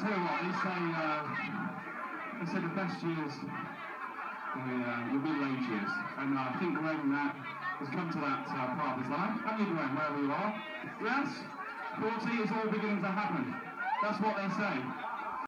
Tell you what, they say, uh, they say the best years are uh, your middle-age years. And uh, I think Graham that has come to that uh, part of his life. And you, Graham, wherever you are? Yes? 40 is all beginning to happen. That's what they say.